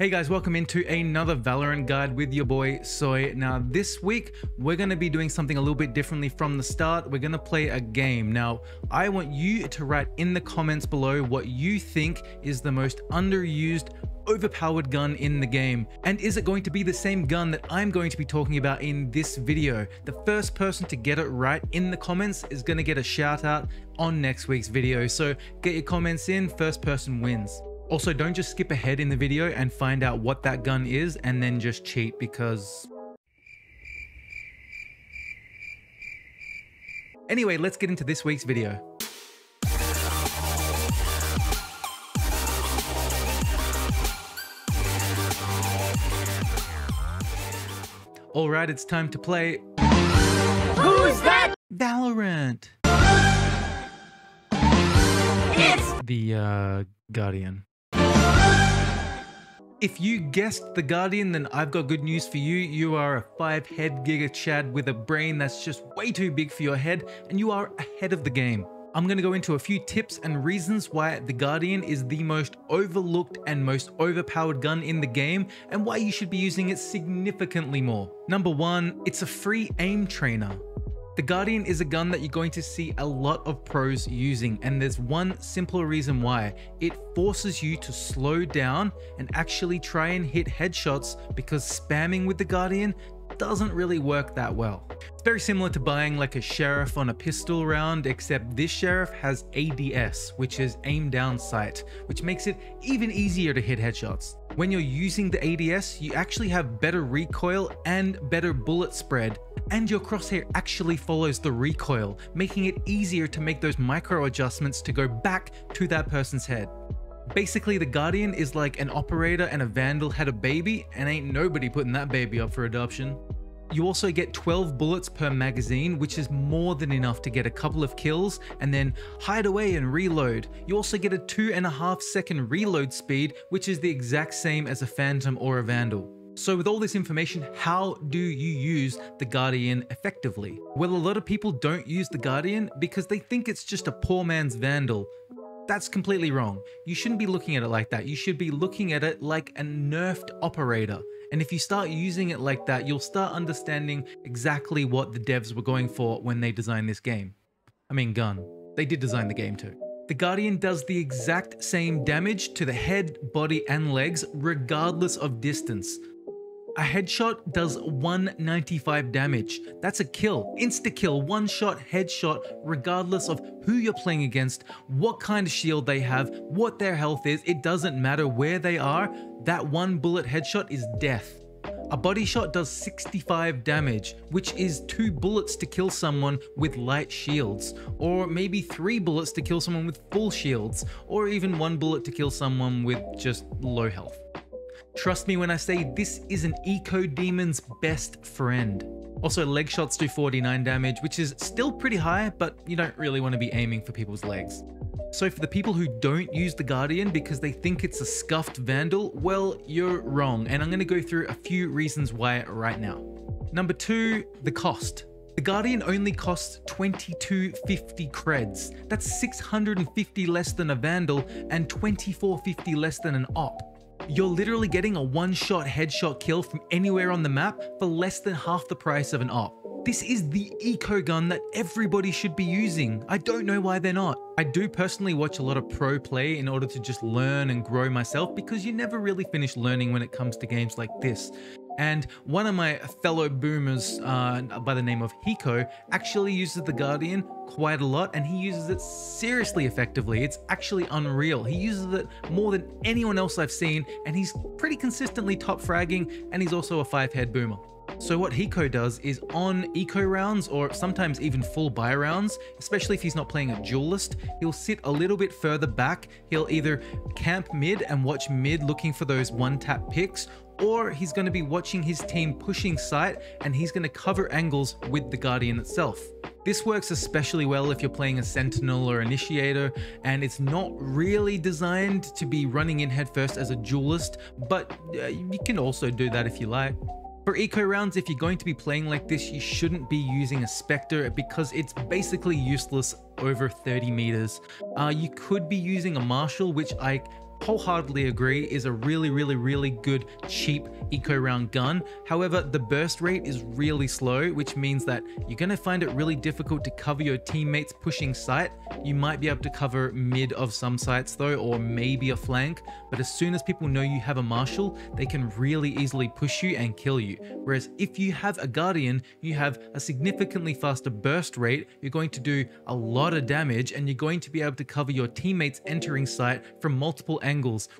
Hey guys, welcome into another Valorant guide with your boy Soy. Now this week, we're going to be doing something a little bit differently from the start. We're going to play a game. Now, I want you to write in the comments below what you think is the most underused, overpowered gun in the game. And is it going to be the same gun that I'm going to be talking about in this video? The first person to get it right in the comments is going to get a shout out on next week's video. So get your comments in, first person wins. Also, don't just skip ahead in the video and find out what that gun is and then just cheat because... Anyway, let's get into this week's video. Alright, it's time to play... Who's that? Valorant! It's The, uh, Guardian. If you guessed the Guardian, then I've got good news for you. You are a 5 head Giga Chad with a brain that's just way too big for your head, and you are ahead of the game. I'm going to go into a few tips and reasons why the Guardian is the most overlooked and most overpowered gun in the game, and why you should be using it significantly more. Number one, it's a free aim trainer. The Guardian is a gun that you're going to see a lot of pros using and there's one simple reason why. It forces you to slow down and actually try and hit headshots because spamming with the Guardian doesn't really work that well. It's very similar to buying like a sheriff on a pistol round, except this sheriff has ADS, which is aim down sight, which makes it even easier to hit headshots. When you're using the ADS, you actually have better recoil and better bullet spread, and your crosshair actually follows the recoil, making it easier to make those micro adjustments to go back to that person's head. Basically, the Guardian is like an operator and a Vandal had a baby, and ain't nobody putting that baby up for adoption. You also get 12 bullets per magazine, which is more than enough to get a couple of kills and then hide away and reload. You also get a two and a half second reload speed, which is the exact same as a Phantom or a Vandal. So with all this information, how do you use the Guardian effectively? Well, a lot of people don't use the Guardian because they think it's just a poor man's Vandal, that's completely wrong. You shouldn't be looking at it like that. You should be looking at it like a nerfed operator. And if you start using it like that, you'll start understanding exactly what the devs were going for when they designed this game. I mean, gun. They did design the game too. The Guardian does the exact same damage to the head, body, and legs regardless of distance. A headshot does 195 damage. That's a kill. Insta kill, one shot headshot, regardless of who you're playing against, what kind of shield they have, what their health is. It doesn't matter where they are. That one bullet headshot is death. A body shot does 65 damage, which is two bullets to kill someone with light shields, or maybe three bullets to kill someone with full shields, or even one bullet to kill someone with just low health. Trust me when I say this is an Eco Demon's best friend. Also, leg shots do 49 damage, which is still pretty high, but you don't really want to be aiming for people's legs. So for the people who don't use the Guardian because they think it's a scuffed Vandal, well, you're wrong, and I'm going to go through a few reasons why right now. Number two, the cost. The Guardian only costs 2250 creds. That's 650 less than a Vandal and 2450 less than an Op. You're literally getting a one-shot headshot kill from anywhere on the map for less than half the price of an op. This is the eco gun that everybody should be using. I don't know why they're not. I do personally watch a lot of pro play in order to just learn and grow myself because you never really finish learning when it comes to games like this. And one of my fellow boomers uh, by the name of Hiko actually uses the Guardian quite a lot and he uses it seriously effectively. It's actually unreal. He uses it more than anyone else I've seen and he's pretty consistently top fragging and he's also a five head boomer. So what Hiko does is on eco rounds or sometimes even full buy rounds, especially if he's not playing a duelist, he'll sit a little bit further back. He'll either camp mid and watch mid looking for those one tap picks or he's going to be watching his team pushing site and he's going to cover angles with the Guardian itself. This works especially well if you're playing a Sentinel or Initiator, and it's not really designed to be running in headfirst as a duelist, but uh, you can also do that if you like. For eco rounds, if you're going to be playing like this, you shouldn't be using a Spectre because it's basically useless over 30 meters. Uh, you could be using a Marshal, which I wholeheartedly agree is a really, really, really good, cheap eco round gun. However, the burst rate is really slow, which means that you're going to find it really difficult to cover your teammates pushing site. You might be able to cover mid of some sites though, or maybe a flank, but as soon as people know you have a Marshal, they can really easily push you and kill you. Whereas if you have a Guardian, you have a significantly faster burst rate, you're going to do a lot of damage, and you're going to be able to cover your teammates entering site from multiple angles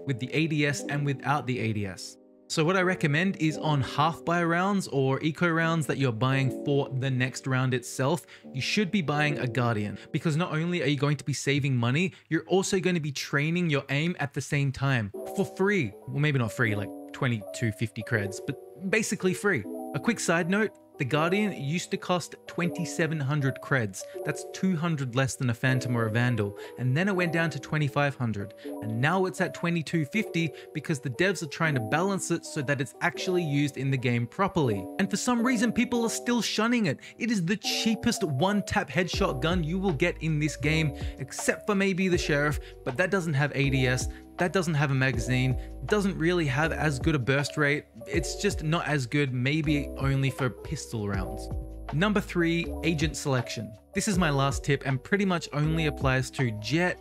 with the ADS and without the ADS. So what I recommend is on half buy rounds or eco rounds that you're buying for the next round itself, you should be buying a Guardian because not only are you going to be saving money, you're also going to be training your aim at the same time for free. Well, maybe not free, like 2250 creds, but basically free. A quick side note, the Guardian used to cost 2700 creds. That's 200 less than a Phantom or a Vandal. And then it went down to 2500. And now it's at 2250 because the devs are trying to balance it so that it's actually used in the game properly. And for some reason, people are still shunning it. It is the cheapest one tap headshot gun you will get in this game, except for maybe the Sheriff, but that doesn't have ADS that doesn't have a magazine, doesn't really have as good a burst rate. It's just not as good, maybe only for pistol rounds. Number three, agent selection. This is my last tip and pretty much only applies to Jett,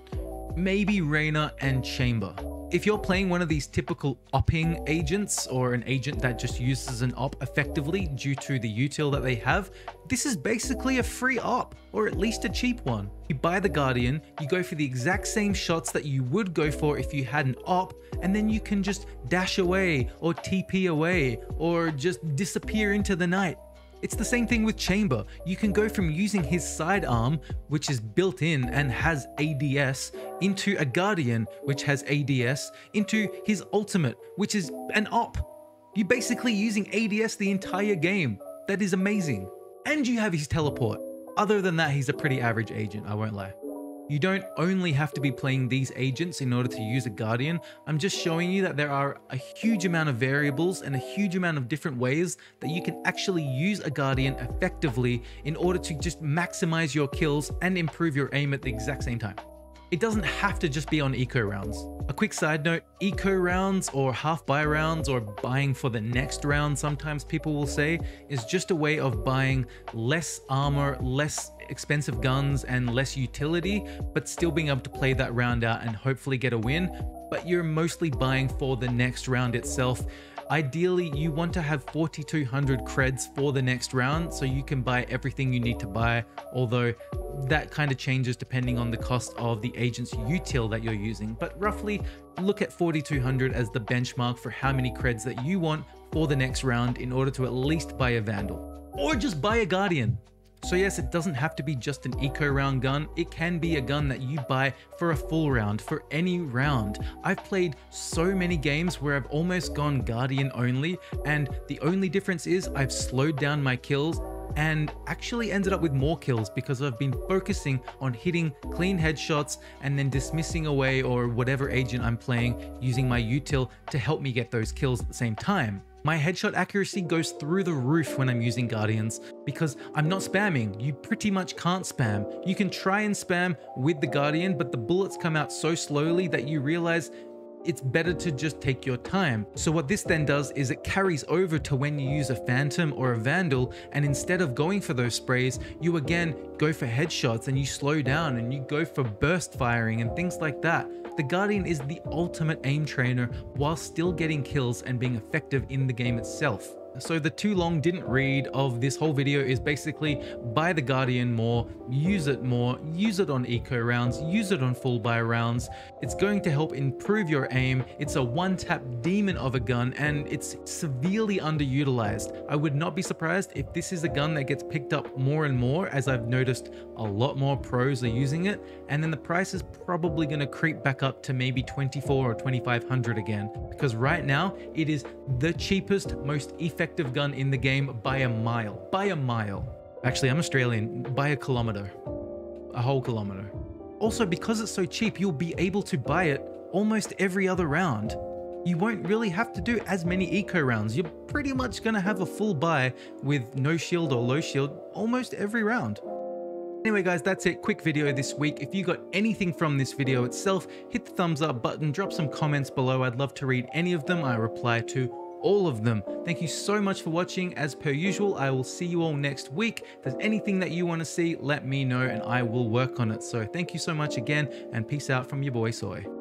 maybe Reyna and Chamber. If you're playing one of these typical opping agents or an agent that just uses an op effectively due to the util that they have, this is basically a free op, or at least a cheap one. You buy the Guardian, you go for the exact same shots that you would go for if you had an op, and then you can just dash away, or TP away, or just disappear into the night. It's the same thing with Chamber. You can go from using his sidearm, which is built in and has ADS, into a Guardian, which has ADS, into his ultimate, which is an op. You're basically using ADS the entire game. That is amazing. And you have his teleport. Other than that, he's a pretty average agent, I won't lie. You don't only have to be playing these agents in order to use a Guardian. I'm just showing you that there are a huge amount of variables and a huge amount of different ways that you can actually use a Guardian effectively in order to just maximize your kills and improve your aim at the exact same time. It doesn't have to just be on eco rounds. A quick side note, eco rounds or half buy rounds or buying for the next round, sometimes people will say, is just a way of buying less armor, less expensive guns and less utility, but still being able to play that round out and hopefully get a win. But you're mostly buying for the next round itself. Ideally, you want to have 4200 creds for the next round so you can buy everything you need to buy, although that kind of changes depending on the cost of the agent's util that you're using. But roughly look at 4200 as the benchmark for how many creds that you want for the next round in order to at least buy a Vandal. Or just buy a Guardian. So yes, it doesn't have to be just an eco round gun. It can be a gun that you buy for a full round, for any round. I've played so many games where I've almost gone Guardian only, and the only difference is I've slowed down my kills and actually ended up with more kills because I've been focusing on hitting clean headshots and then dismissing away or whatever agent I'm playing using my util to help me get those kills at the same time. My headshot accuracy goes through the roof when I'm using Guardians because I'm not spamming. You pretty much can't spam. You can try and spam with the Guardian, but the bullets come out so slowly that you realize it's better to just take your time. So what this then does is it carries over to when you use a Phantom or a Vandal and instead of going for those sprays, you again go for headshots and you slow down and you go for burst firing and things like that. The Guardian is the ultimate aim trainer while still getting kills and being effective in the game itself. So the too long didn't read of this whole video is basically buy the Guardian more, use it more, use it on eco rounds, use it on full buy rounds. It's going to help improve your aim. It's a one tap demon of a gun and it's severely underutilized. I would not be surprised if this is a gun that gets picked up more and more as I've noticed a lot more pros are using it and then the price is probably going to creep back up to maybe 24 or 2500 again because right now it is the cheapest, most effective effective gun in the game by a mile. By a mile. Actually, I'm Australian. By a kilometer. A whole kilometer. Also, because it's so cheap, you'll be able to buy it almost every other round. You won't really have to do as many eco rounds. You're pretty much going to have a full buy with no shield or low shield almost every round. Anyway guys, that's it. Quick video this week. If you got anything from this video itself, hit the thumbs up button, drop some comments below. I'd love to read any of them. I reply to all of them. Thank you so much for watching. As per usual, I will see you all next week. If there's anything that you want to see, let me know and I will work on it. So thank you so much again and peace out from your boy Soy.